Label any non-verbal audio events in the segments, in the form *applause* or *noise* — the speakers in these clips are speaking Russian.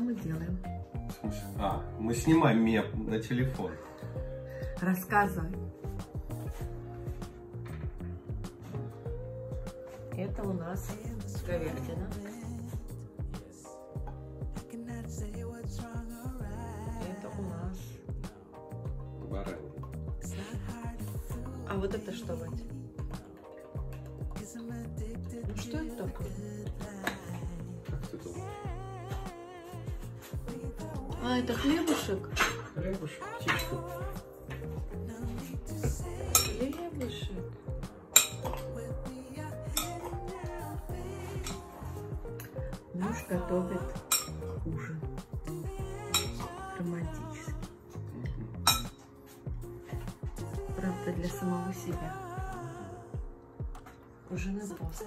мы делаем? А, мы снимаем меп на телефон. Рассказывай. Это у нас говядина. Это у нас... Баранина. А вот это что, Вадь? Ну что это такое? А, это хлебушек? Хлебушек, птичка. Хлебушек. Муж готовит ужин. Романтический. Правда, для самого себя. Ужин и пост.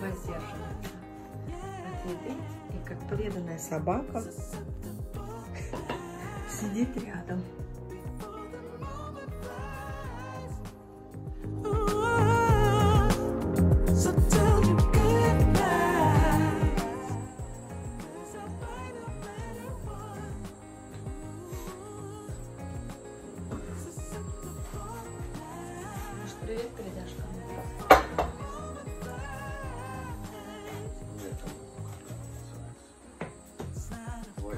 Воздерживается еды и как преданная собака *laughs* сидит рядом. Привет передашь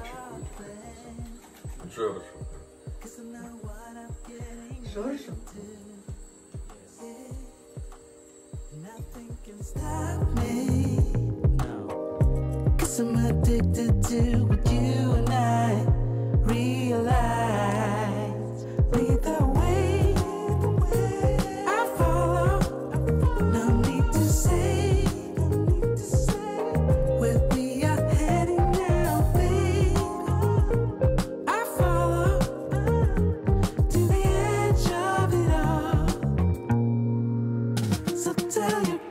называется? Вачик будет. Джордж. Жоржу? Nothing can stop me. Cause I'm addicted to So tell you.